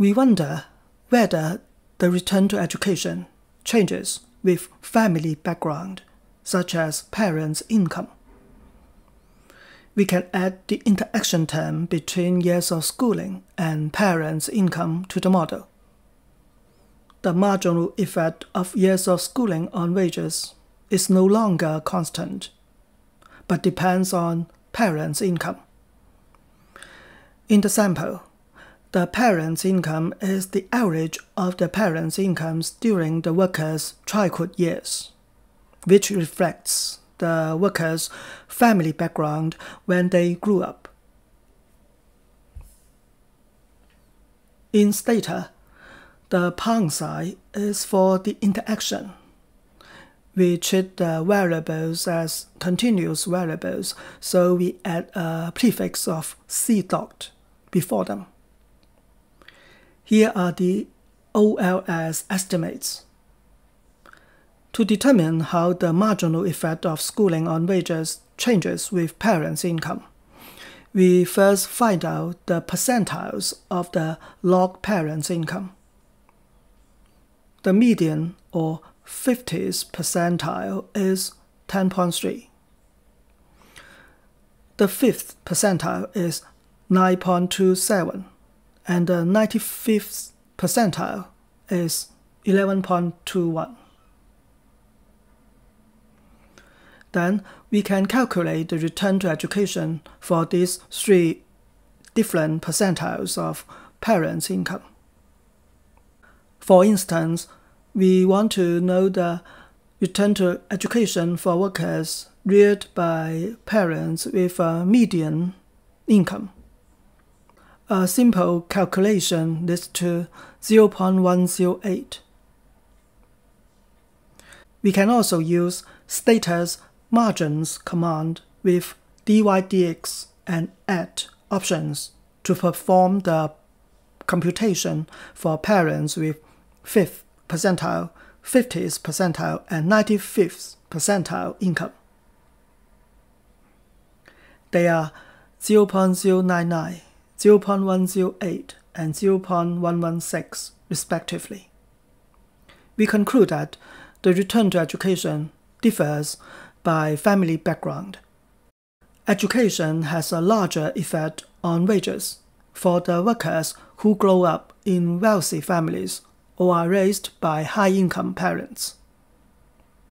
We wonder whether the return to education changes with family background, such as parents' income. We can add the interaction term between years of schooling and parents' income to the model. The marginal effect of years of schooling on wages is no longer constant, but depends on parents' income. In the sample, the parents' income is the average of the parents' incomes during the worker's childhood years, which reflects the worker's family background when they grew up. In Stata, the pound sign is for the interaction. Uh, we treat the variables as continuous variables, so we add a prefix of C dot before them. Here are the OLS estimates. To determine how the marginal effect of schooling on wages changes with parents' income, we first find out the percentiles of the log parents' income. The median or 50th percentile is 10.3. The fifth percentile is 9.27 and the 95th percentile is 11.21. Then we can calculate the return to education for these three different percentiles of parents' income. For instance, we want to know the return to education for workers reared by parents with a median income. A simple calculation leads to 0.108. We can also use Stata's margins command with dydx and add options to perform the computation for parents with 5th percentile, 50th percentile, and 95th percentile income. They are 0.099. 0.108 and 0.116 respectively. We conclude that the return to education differs by family background. Education has a larger effect on wages for the workers who grow up in wealthy families or are raised by high income parents.